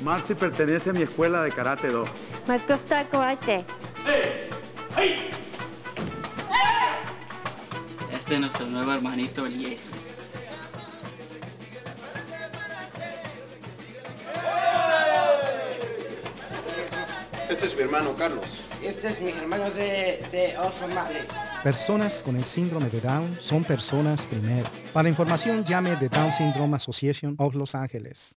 Marcy pertenece a mi escuela de Karate 2. Me gusta karate. Este es nuestro nuevo hermanito Eliezer. Este es mi hermano Carlos. Este es mi hermano de, de Oso Madre. Personas con el síndrome de Down son personas primero. Para información llame The Down Syndrome Association of Los Ángeles